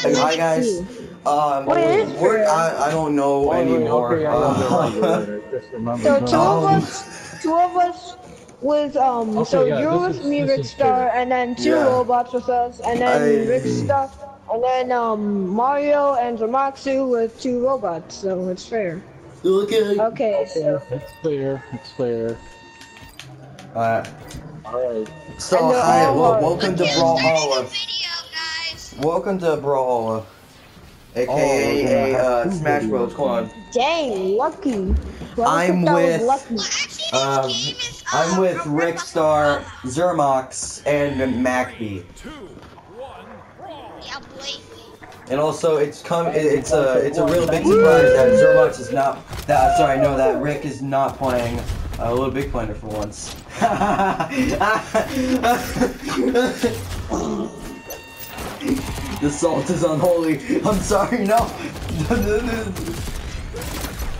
Hey, hi guys. Um, What is we're. I, I don't know Oh, anymore. Okay, I know Uh, the regulator. Just remember So two of Um, us, two of us with um. Okay, so yeah, you're with is- me, this Rick is Star, and then two Yeah. robots with us, and then I- Rick Star, and then um Mario and Zermoxu with two robots. So it's fair. okay. Okay. So It's fair. It's fair. Alright. Alright. So And hi, all wel- hard. welcome to Just starting Brawlhalla. The video, guys. Welcome to Brawl, aka Oh, we're a uh, Smash. Bros. Come dang, lucky. Well, I I'm think that was with- lucky. Well, Um, I'm uh, with a Rick Star, of Zermox, and MakB. And also, it's come. It's a it's a real big surprise that Zermox is not. That sorry, no, that Rick is not playing uh, LittleBigPlanet for once. the salt is unholy. I'm sorry, no.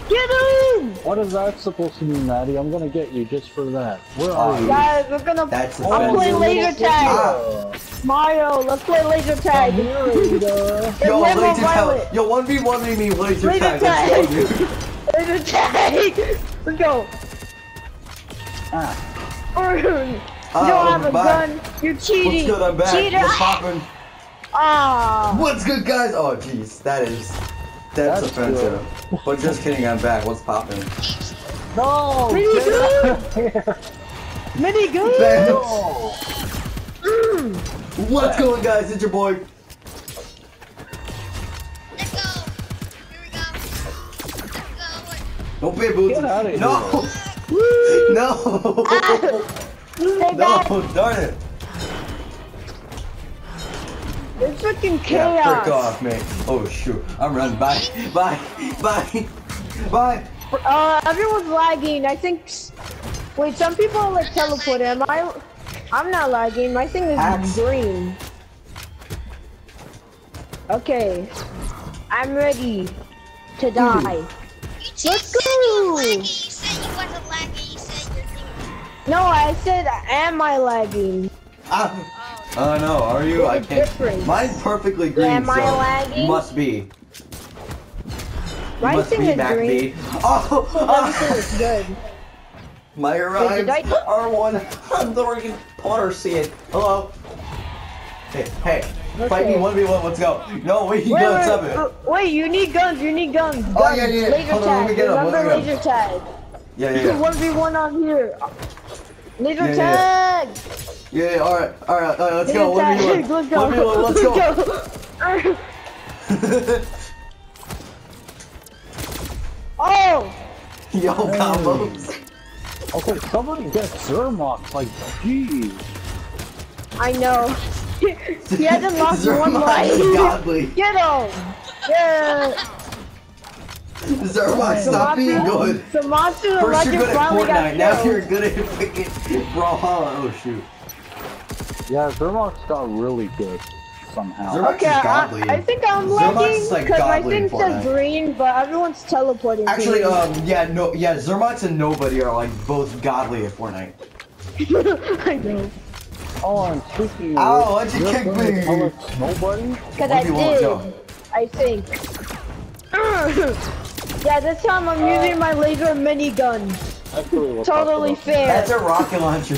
Get him! What is that supposed to mean, Maddie? I'm gonna get you just for that. Where Uh, are you? Guys, we're gonna. That's I'm playing offensive. laser tag. Ah. Mario, let's play laser tag. It's Yo, Rainbow laser Violet. tag. Yo, one v one me laser Laser tag. Let's go, tag. dude. Laser tag. Let's go. Ah, you Oh, don't have a bye. gun. You're What's cheating. good? I'm back. Cheater. What's poppin'? Ah. What's good, guys? Oh, jeez, that is that's, That's offensive. But just kidding, I'm back. What's poppin'? no! Mini get gun. out of here. Mini gun. What's going, guys? It's your boy. Let's go. Here we go. Let's go. Don't be a boots. Get outta here. No, Woo. no, Stay no, darn it. It's freaking Yeah, chaos. frick off, man. Oh shoot, I'm running. Bye, bye, bye, bye. Uh, everyone's lagging. I think. Wait, some people are like teleported. Am I? I'm not lagging. My thing is Hacks. green. Okay, I'm ready to die. You Let's just said you go. You said you wasn't laggy. You said your thing. No, I said, am I lagging? Ah. Oh no, are you? I can't. difference. Mine's perfectly green, Am I so lagging? must be. Must be is Mac green. B. Oh, Everything is good. My I- R1 on the Oregon Potter seeing. Hello. Hey, hey, fight me 1v1, let's go. No, wait, you Wait, wait, seven. uh, wait, you need guns, you need guns. guns. Oh, yeah, yeah, yeah. Laser Hold on, let me tag, let remember me laser tag. Yeah, yeah, yeah. 1v1 on here. Laser Yeah, yeah, tag! Yeah, yeah, alright, alright, alright, let's Laser go. tag, 1v1. let's go. 1v1, let's go. go. oh! Yo, combos. Okay, somebody get Zermox, like, jeez. I know. he hasn't lost one Zermax life. is godly. Get him! Yeah! Zermax, stop being good. So Monster the First you're Legend good at finally Fortnite, now you're good at freaking Brawlhalla. Oh shoot. Yeah, Zermox got really good somehow. Zermox Okay, is I, godly. I think I'm Zermax lagging is, like, because my thing says green, but everyone's teleporting. Actually, me. um, yeah, no, yeah, Zermax and Nobody are like both godly at Fortnite. I know. Oh, and speaking of Ow, which, why'd you kick me? Nobody? Because I did. I think. yeah, this time I'm using my laser minigun. Totally fair. That's a rocket launcher.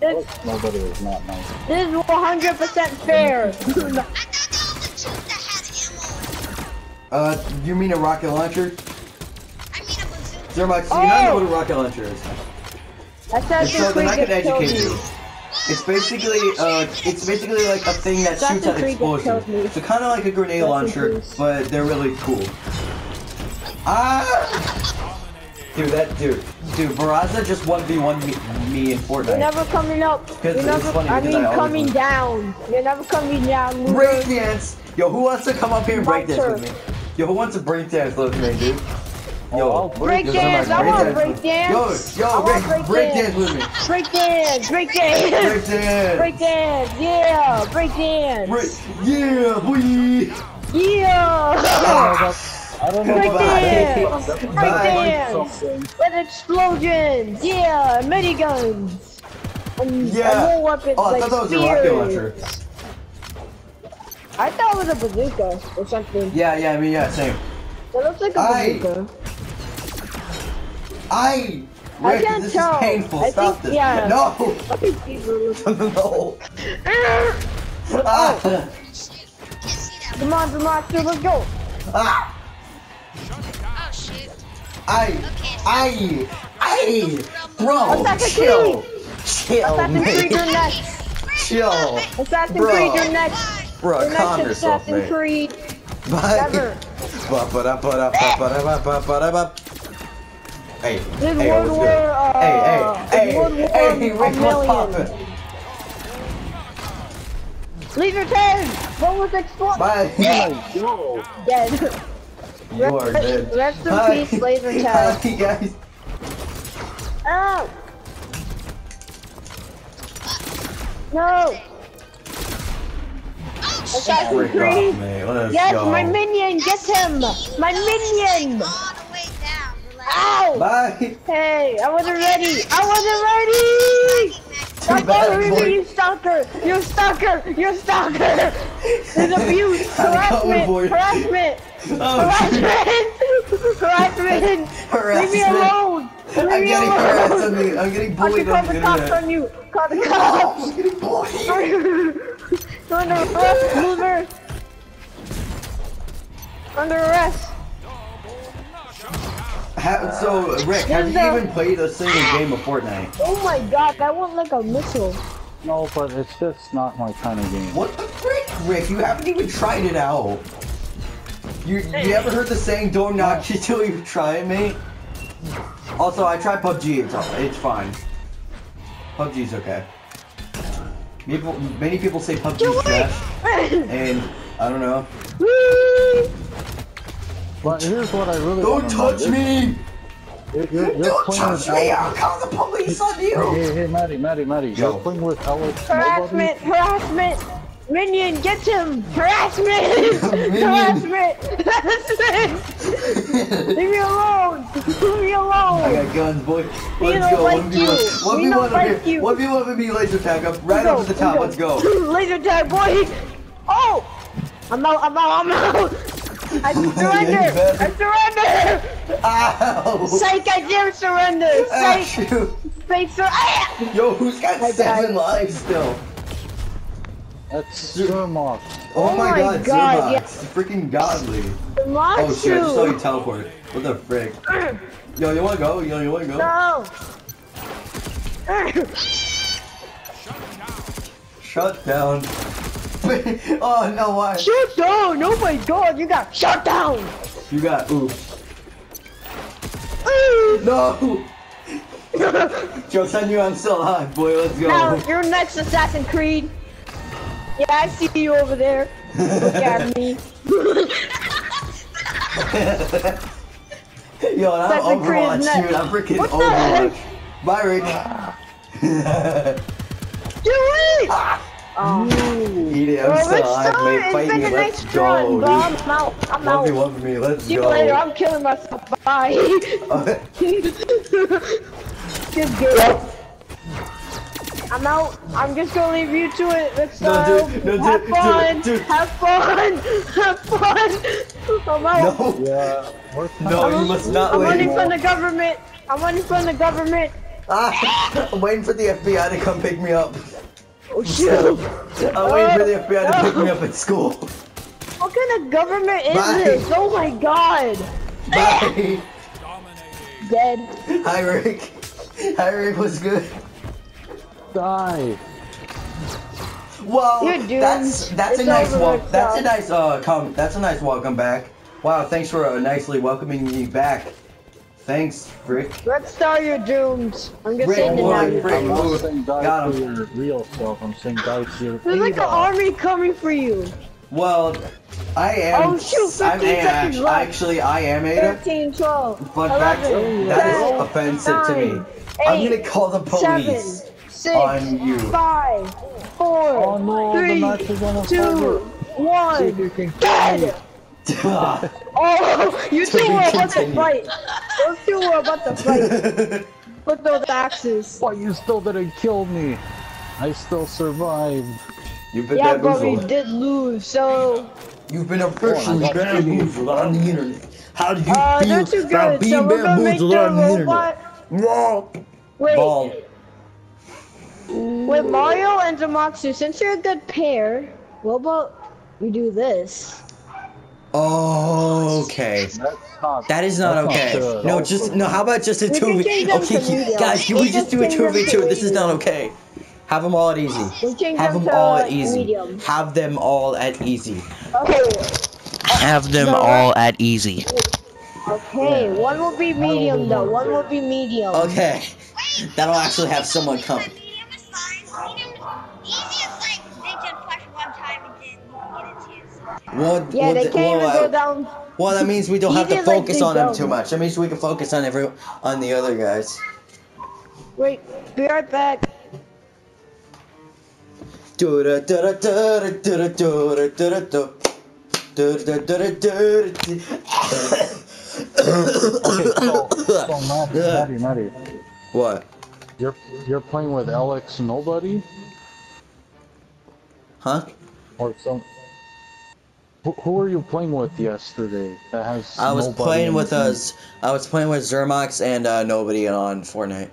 This, Nobody is not nice. this is 100% fair. I thought that was the tube that had ammo. uh, you mean a rocket launcher? I mean a bazooka. Zermax, you not know Oh! what a rocket launcher is. Assassin's So then I Creed can just killed educate me. you. It's basically, uh, it's basically like a thing that Assassin's shoots at Creed just killed explosives. So kind of like a grenade Rest in launcher, but they're really cool. Ah! Dude, that dude, dude, Veraza just 1v1 me, me in You're Fortnite. never coming up. Because You're it's never, funny I mean I coming win. down. You're never coming down. loser. Breakdance! Yo, who wants to come up here and My breakdance with me? Yo, who wants to breakdance with me, dude? Oh, yo, I'll break dance, I want breakdance with- breakdance. Yo, I yo, want break, breakdance with me. Break dance, break dance, Breakdance. break dance, yeah, break dance, Break, yeah, boy. yeah, I don't know about dance, that. break Bye. dance, Something. with explosions, yeah, miniguns, and, Yeah. and more weapons Oh, I like thought that was a rocket launcher. spears. I thought it was a bazooka or something. Yeah, yeah, I mean, yeah, same. It looks like a bazooka. I. I Rick, can't this tell. is painful. I Stop think- this. yeah. No. No. Ah. See that. Come on, dude, let's go. Ah. Shit. I. I. I. Bro, Assassin's chill. Chill, Assassin's Creed, you're man. next. Chill. Assassin's Bro. Creed, you're next. Bro, You're calm next yourself, Assassin's man. Creed. Bye. Hey, Did hey, World what's War, good? uh, hey, hey, did World hey, War hey, a Rick, what's million. poppin'? Laser tag! What was exploding? Bye. Yo. Dead. You are dead. Rest in peace, laser tag. Hi, guys. Ow! No! Oh, Assassin's Rick Creed! off, man. Yes, go. my minion! Get him! My minion! All the way down. Relax. Ow! Bye. Hey, I wasn't ready! I wasn't ready! Too Stop bad, following boy. me, you stalker! You stalker! You stalker! There's abuse! How's it going, boy? Harassment! Harassment! Oh, Harassment! Harassment! Leave me alone! Leave I'm me getting alone! harassed on the, I'm getting I can bullied call on the the cops on you! Call the cops! I'm getting bullied. You're under arrest, loser! Under arrest! Ha- so, Rick, have you a- even played a single game of Fortnite? Oh my god, that went like a missile. No, but it's just not my kind of game. What the frick, Rick? You haven't even tried it out. You you ever heard the saying "Don't knock you till you try it, mate"? Also, I tried PUBG. It's all- it's fine. PUBG's okay. People, many people say PUBG's trash, and I don't know. But here's what I really Don't wanna know. touch me! You're, you're, you're Don't touch me! I'll call the police on you! hey, hey, Maddie, Maddie, Maddie. Yo. You're playing with Alex. Harassment! Harassment! Minion, get him! Harassment! Harassment! Harassment! Leave me alone! Leave me alone! I got guns, boy. Let's go. like One you. v one. We One v don't one like up here. you. V one with me. Laser tag up right Go, up to the top. go. Let's go. Laser tag, boy! Oh! I'm out, I'm out, I'm out! I surrender! I surrender! Ow! Psych, I dare surrender! Psych! shoot. Sur- ah! Yo, who's got I seven died. lives still? That's Zermox. Oh, Oh my my god, God, Zerbox. yeah. It's freaking godly. Oh Matsu! shit, I just saw you teleport. What the frick? Yo, you wanna go? Yo, you wanna go? No! Shut down. oh no, why? Shut down! Oh my god, you got shut down! You got oops. No! Joke's on you, I'm still alive, boy. Let's go. now, you're next Assassin Creed. Yeah, I see you over there. Look at me. Yo, I'm Assassin's Overwatch, dude. I'm freaking What Overwatch. Bye, Rick. Do it! Ah. Oh. Eat it. I'm Well, still alive, mate. Fight me. Let's nice go, run, dude. I'm out. I'm out. one for me. Let's See you later. I'm killing myself. Bye. Good game. I'm out. I'm just gonna leave you to it. Let's No, go. dude, no, Have fun. dude, dude. Have fun. Have fun. I'm out. no. Yeah. Where's my No, you must not I'm running from the government. I'm running from the government. Ah, I'm waiting for the FBI to come pick me up. Oh shoot. I'm waiting for the FBI to pick me up at school. What kind of government is Bye. this? Oh my god. Bye. Dead. Hi, Rick. Hi, Rick. What's good? Die. Whoa, You're doomed. that's that's a nice over walk. That's a nice uh come. That's a nice welcome back. Wow, thanks for uh, nicely welcoming me back. Thanks, Rick. Let's start your dooms. I'm just Rick, saying it boy, now. Rick. I'm not saying die got for him. your real self. I'm saying die for your There's like an army coming for you. Well, I am. Oh, shoot, I'm 15 seconds actually, left. actually, I am Ada. 13, 12, Fun fact, 11, that 10, is offensive to me. nine, I'm eight, gonna call the police. 7, 6, on you. 5, 4, Oh no, the 3, match is almost 2, over. See if 1. you can kill me. Dead! Oh, you two be were about to fight. Those two were about to fight with those axes. But you still didn't kill me. I still survived. You've been Yeah, but we did lose, so You've been officially bamboozled on the internet. How do you uh, feel they're too about good. being So we're gonna make bamboozled the on the internet? robot. Wrong. Wait, Ball. With Mario and Zermoxu, since you're a good pair, what about we do this? Oh, okay. That's not. That is okay. good. No, just no. How about just a two can v? change them Okay, to guys, can We we just do a two them v to two? This is not okay. Have them all at easy. Have them them all at easy. medium. Have them all at easy. Okay, Have them No. all at easy. okay. One will be medium though. One will be medium. Okay. That'll actually have someone come. It too. Well, Yeah, well, they th- can't well, even go down. well, that means we don't have to Easy like focus on them too much. That means we can focus on every on the other guys. Wait, be right back. Maddie, Maddie, What? you're you're playing with Alex Nobody Huh? or some. Who, who were you playing with yesterday? That has. I was playing with us. I was playing with Zermox and uh, nobody on Fortnite.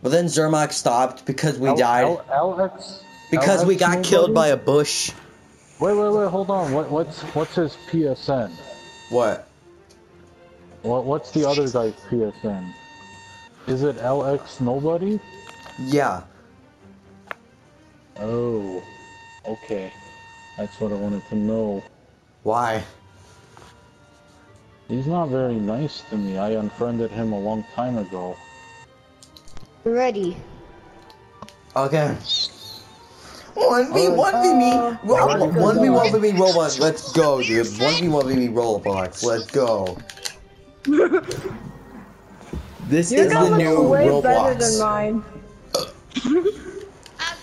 But then Zermox stopped because we Al- died. Alex. because we got killed by a bush. Wait, wait, wait. Hold on. What, what's what's his PSN? What? What what's the other guy's PSN? Is it LX Nobody? Yeah. Oh, okay. That's what I wanted to know. Why? He's not very nice to me. I unfriended him a long time ago. Ready. Okay. One v one v me. Uh, One v one v me Roblox. Let's go, dude. One v one v me Roblox. Let's go. This Your is the new way better than Roblox. mine.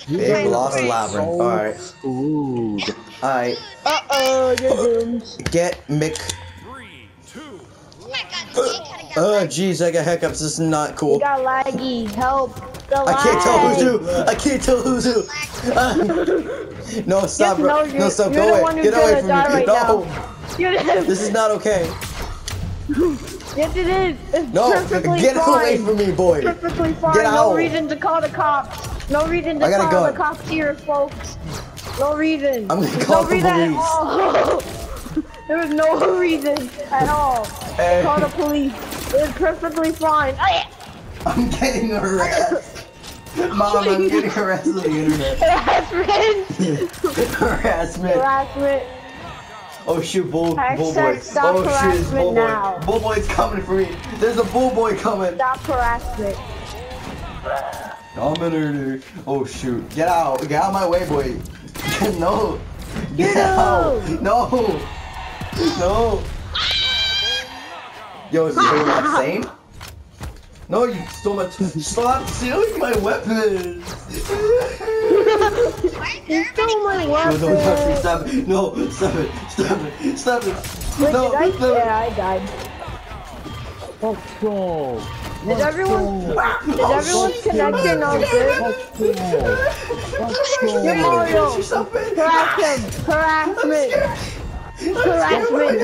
Big Lost Labyrinth. So Alright. screwed. Alright. Uh oh, you're doomed. Get Mick. Oh my god, the game kinda got Oh, like jeez, I got hiccups. This is not You cool. got laggy. Help. The I can't tell who's who. I can't tell who's who. No, stop, Yes, bro. no, No, you're- stop. you're Go away. Get away from me. right No. You're This is not okay. Yes, it is. It's No, perfectly get fine. away from me, boy. Perfectly fine. Get No reason to call the cops. No reason to gotta call go. the cops here, folks. No reason. I'm gonna call no the reason police. At all. there was no reason at all. Hey. Call the police. It was perfectly fine. I'm getting harassed. Mom, I'm getting harassed on the internet. Harassment. Harassment. Harassment. Oh shoot, bull, bull boy. stop oh shit, it's bull boy. now. Bull boy's coming for me. There's a bull boy coming. Stop harassment. Coming here. Oh shoot. Get out. Get out of my way, boy. no. Get Get out. out. No. No. Yo, is it not same? No, you stole my. Stop stealing my weapons. You stole my No, don't touch me. Stop it. No, stop it. Stop it. Stop it. Wait, no, did I? stop it. Yeah, I died. Let's go. Is everyone? Is Oh, everyone's shit. connection all good? Let's go. Let's Get. Mario. Stop. Harass him. Harassment. Harassment.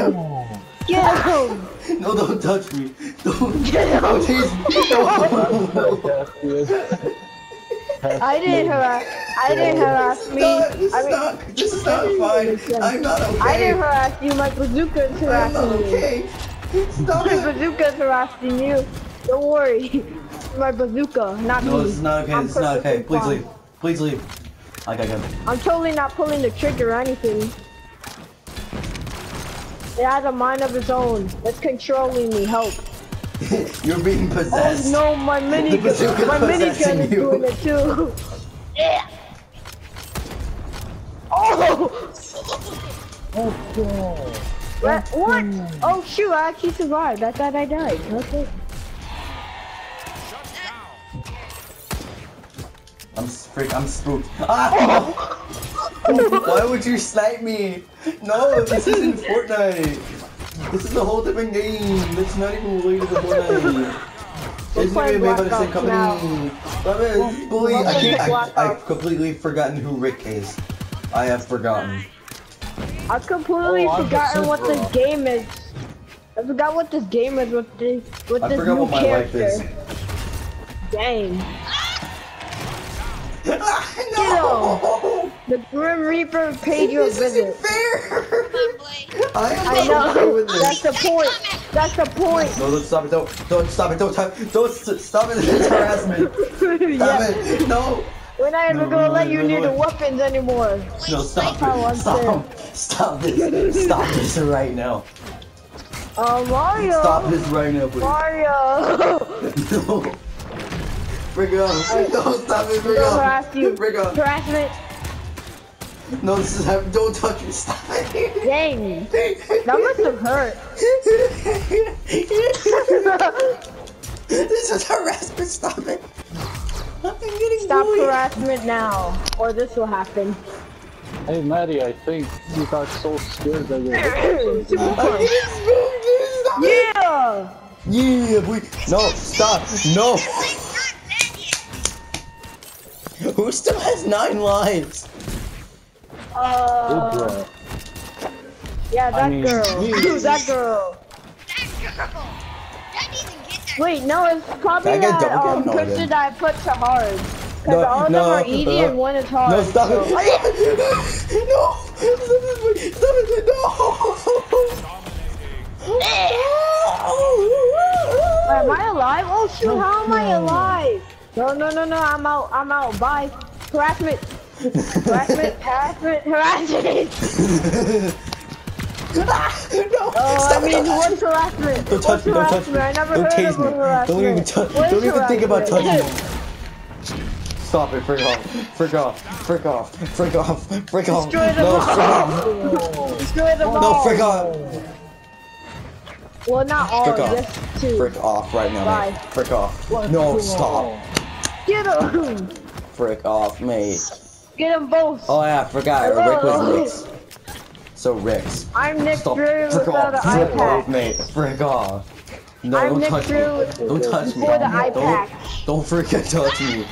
Get him. No, don't touch me. Don't. Get him. Me. No. I didn't harass. I didn't harass me. No, this I is mean, not. This is not fine. I'm not okay. I didn't harass you. My bazooka is I'm not harassing you. okay. Stop My bazooka is harassing you. Don't worry. My bazooka, not No, me. this is not okay. I'm This is not okay. Please fine. leave. Please leave. I gotta go. I'm totally not pulling the trigger or anything. It has a mind of its own. It's controlling me. Help. You're being possessed. Oh possessed. no, my mini The bazooka my minigun possessing is you. doing it too. Yeah. Oh! oh Let's go. What? what? Oh shoot! I actually survived. I thought I died. Okay. I'm s- freak. I'm spooked. Ah! Why would you snipe me? No, this isn't Fortnite. This is a whole different game. That's not even related to Fortnite. Isn't playing it made by the Black same Ops company? now. But, uh, bully, I Welcome can't. Black I, I've completely forgotten who Rick is. I have forgotten. I've completely Oh, I'm the forgotten what this Super. game is. I forgot what this game is with this with I this forgot new what my life character. is. Dang. no! The Grim Reaper paid you a This isn't visit. fair! I I know. with That's the point. That's the point. No, don't stop it! Don't, don't stop it! Don't stop! Don't stop it! It's harassment! Stop yeah. it! No! We're not even No, gonna no, let you no, near no. the weapons anymore. No! Stop Oh, it! I'm Stop! Stop this! Stop this right now! Oh, Mario. Stop this right now, please! Mario. No! Bring it up! No! Stop it! Bring it Don't harass you. up! Bring it up! Harassment. No! This is hap- Don't touch me! Stop it! Dang. That must have hurt. this is harassment! Stop it! I'm getting Stop bullied. harassment now, or this will happen. Hey, Maddie, I think you got so scared that you're. Super I'm fun. getting spooked! Stop it. Yeah. Yeah, boy. No, stop. No. Who still has nine lives? Uh, Good job. yeah, that I mean, girl. me- Dude, that girl. That girl. That didn't get that. Wait, no, it's probably Can I get that um, kill? No, person that I put to hard. Because No, all of no, them are easy uh, and one is hard. No, stop so- it. no. Stop it. Wait, am I alive? Oh shoot, how am I alive? No, no, no, no, I'm out, I'm out. Bye. Harassment. Harassment, harassment, harassment. no. Oh, I mean, it. What's harassment? Don't touch what's me. Don't touch me. I never Don't heard tase of me. harassment. Don't even touch. What Don't is even think about touching me. Stop it. Frick off. Frick off. Frick off. Frick off. Frick off. Destroy them No, frick off. Destroy them all. No, frick off. Well, not all, Frick off. just two. Frick off right now, Bye. mate. Frick off. No, stop. Get them. Frick off, mate. Get them both. Oh yeah, I forgot. Hello. Rick was Nick's. So Rick's. I'm Nick Stop. Fury Frick without off. an Frick off, mate. Frick off. No, I'm don't Nick touch me. Don't touch me. the Don't, don't freaking touch me.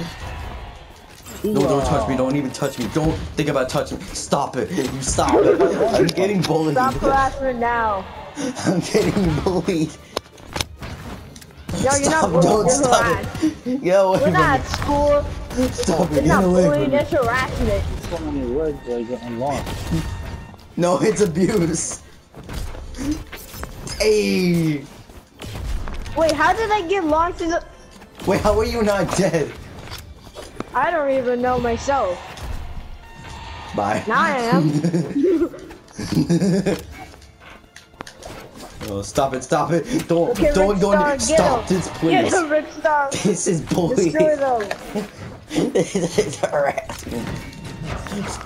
No, don't touch me. Don't even touch me. Don't think about touching me. Stop it. You stop it. I'm getting bullied. Stop harassment now. I'm getting bullied. No, you're not Don't you're stop it. Get away We're not at school. Stop it. It's Get not away bullying, from me. it's harassment. So many legs I get unlocked. No, it's abuse. Hey. Wait, how did I get launched into... Wait, how are you not dead? I don't even know myself. Bye. Now I am. oh, stop it, stop it. Don't, Okay, don't, don't, Star, stop him. this, Get please. him, Rick Star. This is bullying. Destroy them. this is harassment.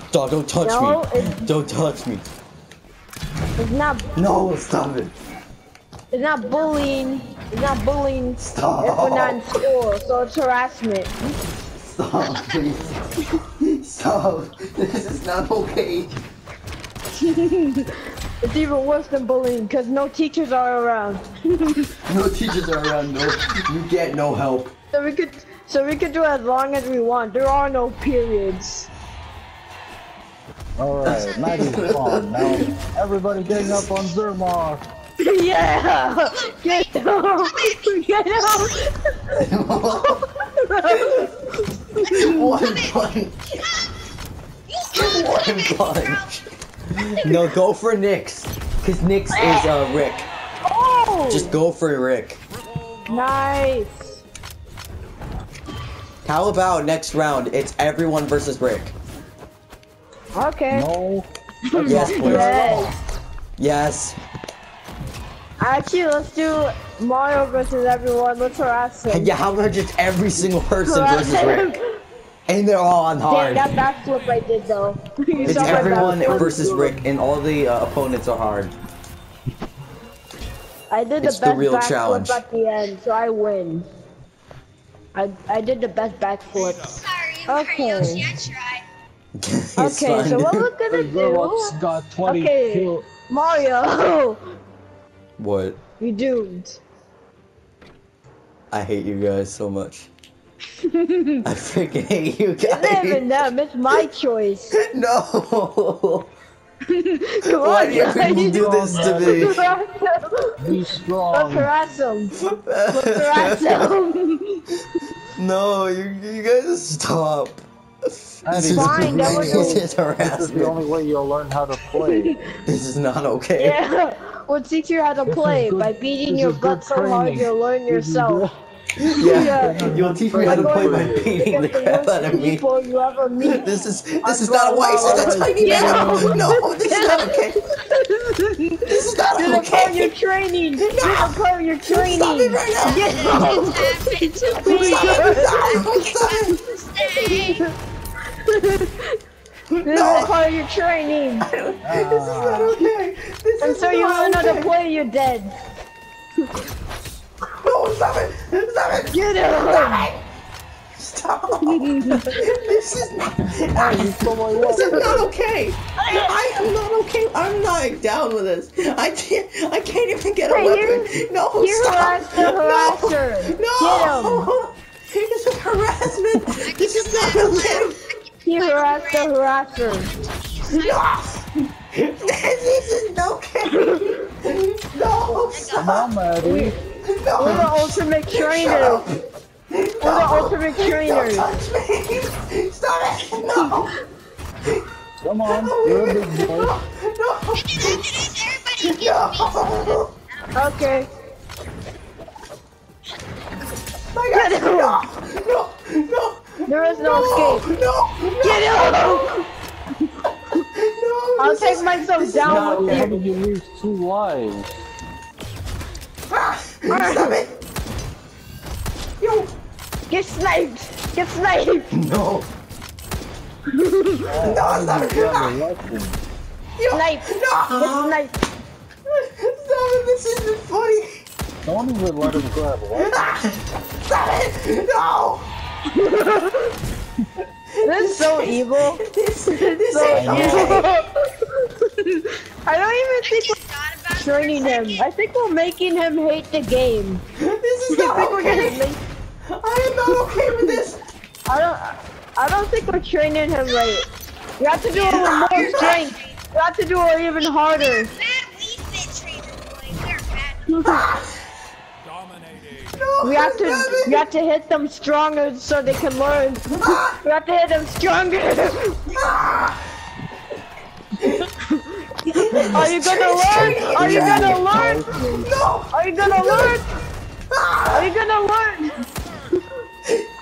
Stop, don't touch No, me. it's- Don't touch me. It's not, No, stop it. it's not bullying. It's not bullying Stop. if we're not in school, so it's harassment. Stop, please. Stop. This is not okay. It's even worse than bullying because no teachers are around. No teachers are around, no. You get no help. So we could, so we could do as long as we want. There are no periods. Alright, Maddie's gone. Now everybody getting up on Zermar. yeah, get him, get him. One punch. One punch. No, go for Nyx. Cause Nyx is uh Rick. Oh, Just go for Rick. nice. How about next round? It's everyone versus Rick. Okay. No. Yes, please. Yes. Yes. Actually, let's do Mario versus everyone. Let's harass him. Yeah, how about just every single person versus Rick? And they're all on hard. Damn, hard. that backflip I did though. You It's saw everyone backflip? versus Rick, and all the uh, opponents are hard. I did the It's the best real backflip challenge. at the end, so I win. I I did the best backflip. Sorry, Okay. Mario. I tried. It's Okay, so what we're gonna Zerlox do? got 20 Okay. kill. Mario, What? you doomed. I hate you guys so much. I freaking hate you It's not even guys. them, it's my choice. No. Come Why on, do you guys. people do this to me? Be Let's strong. harass them. Let's harass them. no, you, you guys stop. This is, Fine, that was this is This is the only way you'll learn how to play. This is not okay. yeah, we'll teach you how to play by beating this your butt so hard you'll learn yourself. Yeah, Yeah. you'll teach me how to play by beating the crap out of me. people you ever meet. This is this is not a waste. It's a tiny Yeah. man. No, this is not okay. This is not You're a part of your okay. training. You're a part of your training. Stop it right now. Get out. This is a part of your training. This is not okay. This is Until you not learn how to okay. play, you're dead. No, stop it. Stop it. Get out. Stop. This is not. This is not okay. I am not okay. I'm not down with this. I can't. I can't even get a Hey, weapon. you- No, you stop. harassed the harasser. No. This is harassment. This is not okay. You harassed the harasser. No. This is okay. No. Come Stop. on, Maddie. We're the ultimate Shut trainers. We're the ultimate Don't trainers. touch me. Stop it. No. Come on. You're a big boy. No. Everybody No. Okay. My God. Get No. No. No. There is no escape. No. Get out. No. I'll take myself down with How okay. did you lose two lives? Ah, Stop it. Yo. Get sniped. Get sniped. No. No, stop it. You Ah. Yo. Snipe. Get No. sniped. Stop it. This isn't funny. Don't even let him grab weapons. Ah, Stop it. No. This is so evil. This, this So ain't evil. okay. I don't even think training him. I think we're making him hate the game. This is I not think we're gonna okay. make. I am not okay with this. I don't. I don't think we're training him right. You have to do it with more strength. You have to do it even harder. Bad Wii Fit trainers, boy. We. No, We have to. it. We have to hit them stronger so they can learn. Ah, We have to hit them stronger. Are you gonna learn? Are you gonna learn? No. Are you gonna learn? Are you gonna learn?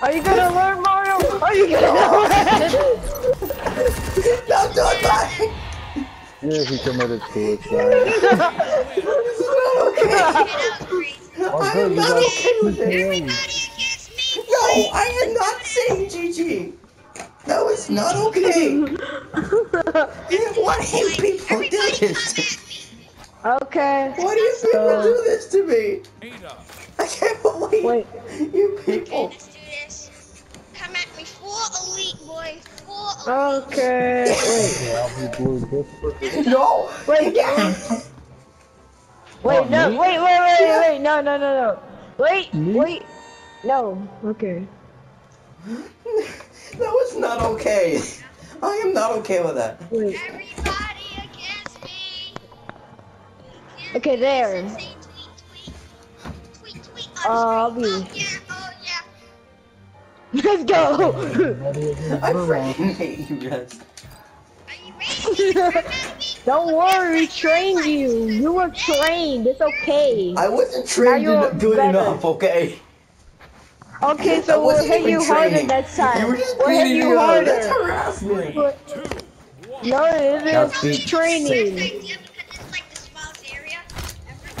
Are you gonna learn, Mario? Are you gonna learn? Don't do. Yeah, he committed suicide. This is not okay. That was crazy. I good, am not okay with two it. Everybody against me. No, I am not saying GG. That was not okay. Why do people do this? to me? Okay. Why do you people do this to me? I can't believe Wait. you Okay, people. let's do this. Come at me, full elite, boy. Full elite. Okay. Wait. Yeah, I'll be blue just for this. No. Wait. Yes. Wait. No. me? Wait. Wait. Wait. Wait. No. No. No. No. Wait. Me? Wait. No. Okay. That was not okay. I am not okay with that. Wait. Everybody against me. Okay. There. Say tweet, tweet. Tweet, tweet. Uh, I'll be- Oh, yeah, oh, yeah. Let's go. I Bruno. freaking hate you guys. Are you ready? Come at me. Don't worry. We trained you. You were trained. It's okay. I wasn't trained you're en- good enough, okay? Okay. So we'll hit even you harder training. next time. You were just We'll hit you me up. That's harder. harassment. No, it That's is beat- training. Best idea because it's like the smallest area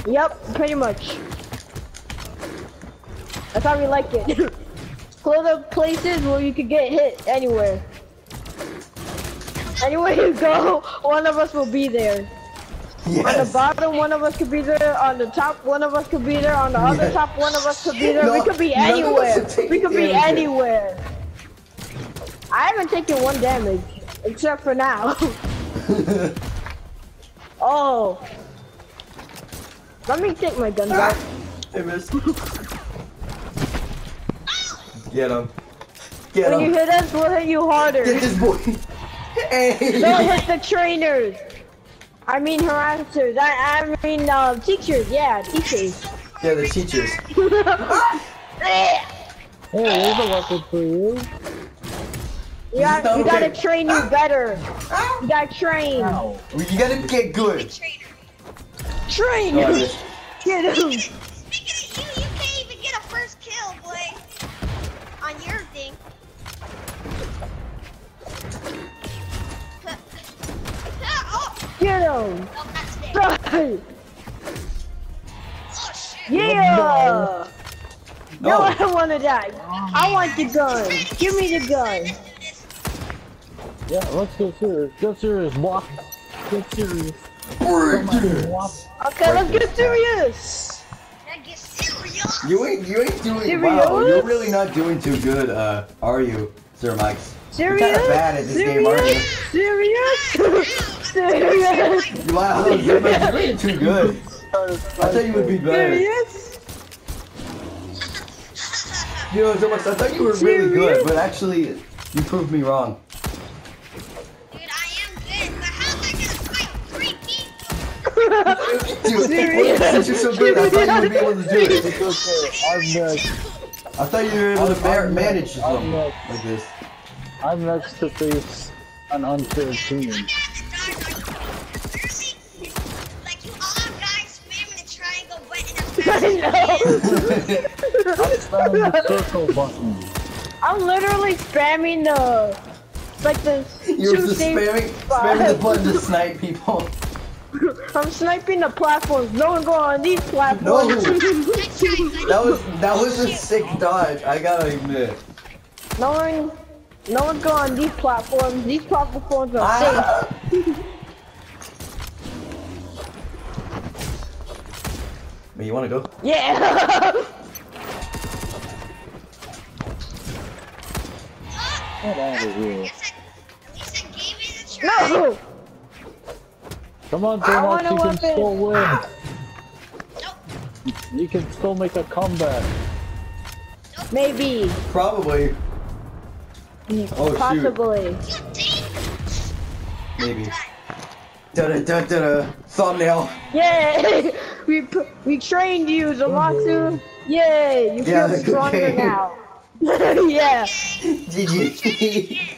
ever. Yep, pretty much. That's how we like it. Close up places where you could get hit anywhere. Anywhere you go, one of us will be there. On the bottom, one of us could be there. On the top, one of us could be there. On the other top, one of us could be there. we could be none of us anywhere. We could be anywhere. I haven't taken one damage, except for now. oh. Let me take my gun back. I missed. Get him. Get him. When you hit us, we'll hit you harder. Get this boy. Hey. Don't hit the trainers. I mean harassers. I, I mean uh, teachers. Yeah, teachers. Yeah, the teachers. Hey, there's a weapon for you. You, got, you gotta train you better. You gotta train. Ow. You gotta get good. Trainer. Train. Oh, Get him. Oh, Get him. oh, that's it. Right. Oh, shit. Yeah. No, Oh. I don't want to die. I want the gun. Give me the gun. Let's do this. Yeah, let's get serious. Get serious, boy. Get serious. Okay, let's get serious. Now get serious. You ain't you ain't doing Serious? wow. You're really not doing too good, uh, are you, Sir Mike? You're kinda bad at this game, aren't you? Serious? Serious? Wow, Sir Mike, you're doing too good. I thought you would be better. Serious? You know, Sir Mike, I thought you were really good, but actually, you proved me wrong. Dude, I am good, but how am I gonna fight three people? Dude, Serious? since you're so good, I thought you would be able to do it. It's okay. I'm next. I thought you were able I'm, ma- I'm manage next. something like this. I'm next to face an unfair team. I'm literally spamming the, like the You're just spamming, spamming the button to snipe people. I'm sniping the platforms. No one go on these platforms. No, that was that was a sick dodge. I gotta admit. no one, no one go on these platforms. These platforms are Ah. Wait, you wanna go? Yeah. Get out of here. At least I gave it a try. no. Come on, I want Thomas, a you can weapon. still win. Nope. You can still make a comeback. Maybe. Probably. Oh, shoot. Possibly. You think? Maybe. Da da da da da. Thumbnail. Yay! we we trained you, Zamasu. Oh. Yay! You feel Yeah, stronger okay. now. yeah. GG.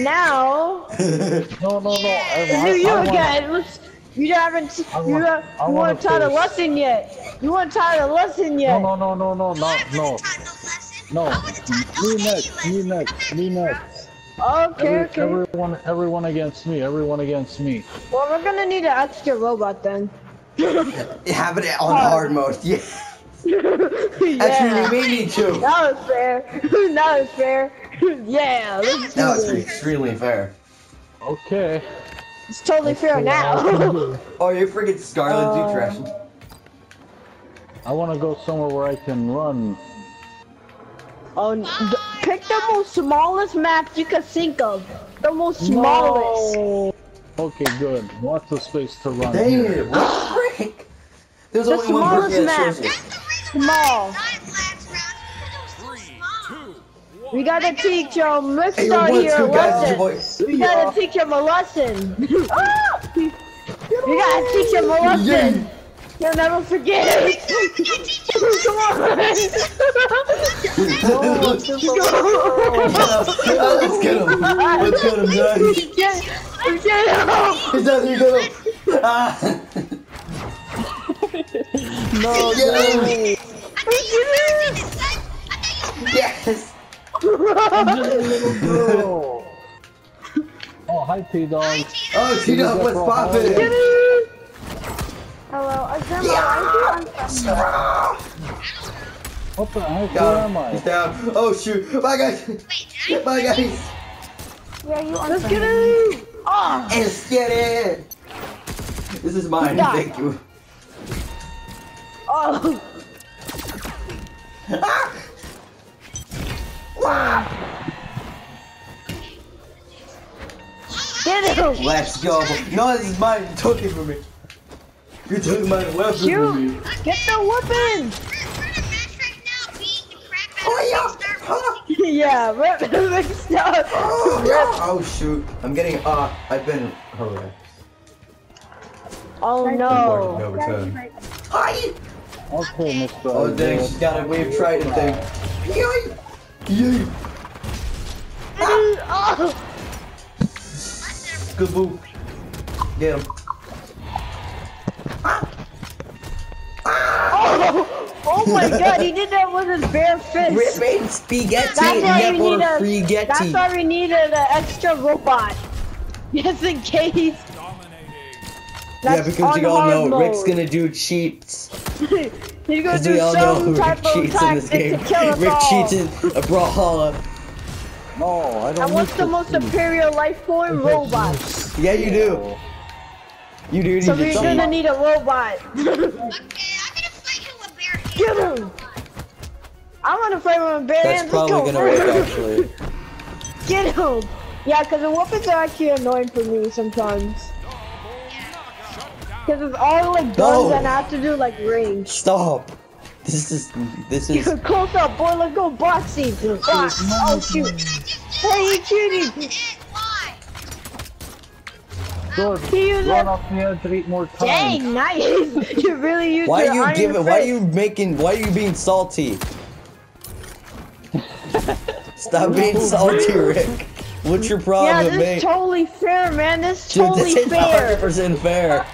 Now No, no, no. I, I, you I again. Let's, you haven't. I You, want- have, I you wanna weren't taught a lesson yet. You weren't taught a lesson yet. No, no, no, no, no, no, no. no. No, I wasn't taught no me next, me next, me next. Okay, Every, okay. Everyone, everyone against me, everyone against me. Well, we're gonna need an extra robot then. Have it on hard mode. Yeah. yeah. Actually, we may need to. That was fair. that was fair. yeah, let's do That was this. extremely fair. Okay. It's totally fair now. Oh, you freaking Scarlet Uh, Duke I want to go somewhere where I can run. oh, d- pick the most smallest map you can think of. The most smallest. No. Okay, good. Lots of space to run. Dang here. the? There's The only one person smallest that shows map. That's the Small. why I died last round. Because it was so small. We gotta teach um Hey, Mixstar what's here a good, guys? It's your lesson. We gotta teach him a lesson. Ah! we gotta teach him a lesson. He'll never forget it. Come on. Oh, let's get him. Let's get him, guys. Get, get him. He's not here, get him. Ah. No, Get him. Get Yes. no. Oh, hi, T Dog. Oh, Tina, what's poppin'? him. Hello, Azuma, are you on What the heck? Where Down. am I? He's down. Oh, shoot. Bye, guys. Bye, guys. Yeah, you Let's get him. Oh, Let's get it. This is mine. Thank you. Oh. Get him. Let's go. No, this is mine. You took it from me. You took my weapon from me. Shoot. Get the weapon. We're, we're in a match right now, beating the crap out Oh, yeah. Star Huh? yeah, rip, mixed up. Oh, oh shoot! I'm getting uh. I've been harassed. Oh Important no. overtime. Hi. Okay, Mr. Oh dang! She's got a wave trident thing. Yay! Yay! Oh, Good move. Get him. oh, oh my god, he did that with his bare fist. Ripping spaghetti. That's why we Never need a, that's why we needed an extra robot. Just in case. Yeah, because you on all know mode. Rick's gonna do cheats. He's gonna Because do we all know some Rick type of cheats in this game. to kill us Rick all. cheats in a Brawlhalla. No, I don't And what's the most cheat. superior life form? Robot. Yeah, you do. You do need So to we're gonna need a robot. Okay, I'm gonna fight him with bare hands. Get him! I'm gonna fight him with a bear That's hands. Let's probably go. gonna work actually. Get him! Yeah, because the weapons are actually annoying for me sometimes. Because it's all like guns No. and I have to do like range. Stop. This is this is You can Close up, boy. Let's go boxing. Box. Oh shoot! Hey, you cheating! Why? Good. He used Run it. off the more times. Dang, nice. you really used why are you giving why are you making why are you being salty? Stop being salty, Rick. What's your Yeah, problem with this me? is totally fair, man. This is Dude, totally this is fair. 100% fair.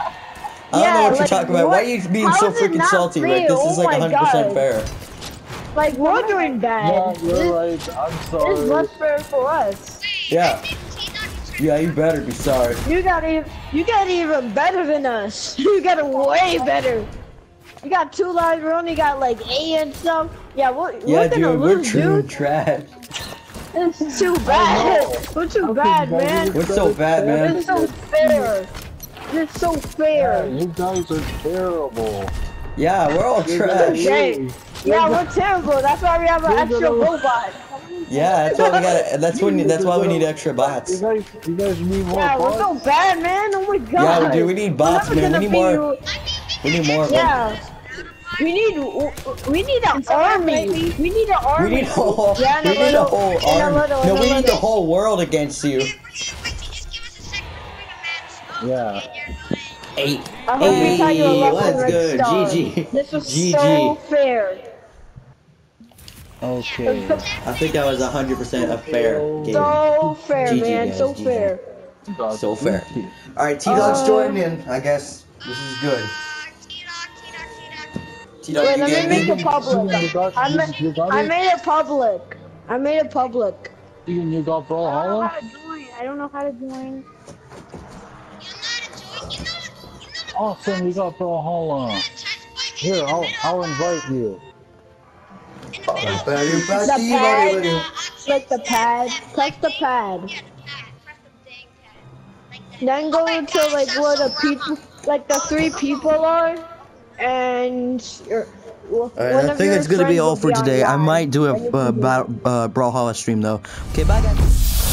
I don't Yeah, know what you're talking about. Why are you being how so freaking not salty, Rick? fair? This is Oh like 100% God. fair. Like we're doing bad. Yeah, this, you're right. I'm this is sorry. less fair for us. Yeah. Yeah, you better be sorry. You got even you got even better than us. You got it way better. You got two lives. We only got like eight and stuff. Yeah, we're, Yeah, we're gonna dude, we're true dude. trash. This is too bad. We're too bad, man. We're so bad, man. This is so fair. This is so Yeah, fair. you guys are terrible. Yeah, we're all trash. Okay. Yeah, we're terrible. That's why we have an You're extra gonna- robot. Yeah, that's why we got. That's when. That's why we need extra You bots. guys, you guys need more Yeah, we're so bad, man. Oh my god. Yeah, we do. We need bots, We're man. We need more. be- We need more of them. Yeah. We need we need an army. We need an We army. need a whole. Yeah, we need a whole in a army. little- No, we need the whole world against you. Yeah. Eight. I hope we taught you a Hey, lesson, what's Red good? Star. GG. This was GG. so fair. Okay. I think that was 100% a fair game. So fair, GG, man. guys, So GG. fair. So fair. Alright, T Dog's Uh, joining in. I guess this is good. T Dog, Wait, let me make it public. I, ma- you got I made it public. I made it public. Steven, you got Brawlhalla? to join. I don't know how to join. Awesome, you got Brawlhalla. Here, I'll, I'll invite you. The pad, like the pad. Press the pad. Then go to like where the people, like the three people are, and your. Alright, I think it's gonna be all for today. I might do a uh, battle, uh, Brawlhalla stream though. Okay, bye guys.